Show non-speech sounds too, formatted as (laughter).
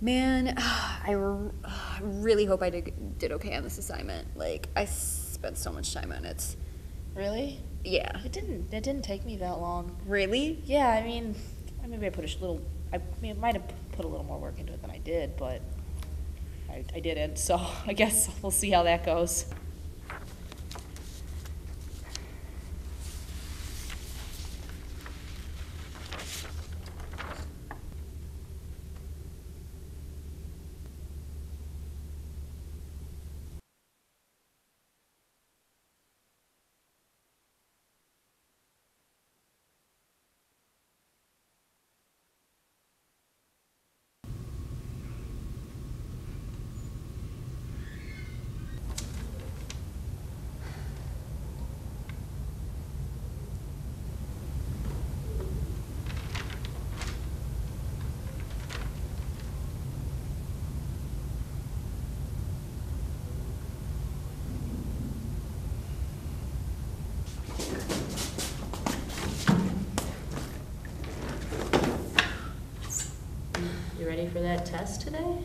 Man, (sighs) I really hope I did, did okay on this assignment. Like, I spent so much time on it. Really? Yeah. It didn't. It didn't take me that long. Really? Yeah, I mean, maybe I put a little. I mean, I might have put a little more work into it than I did, but I, I didn't. So (laughs) I guess we'll see how that goes. For that test today?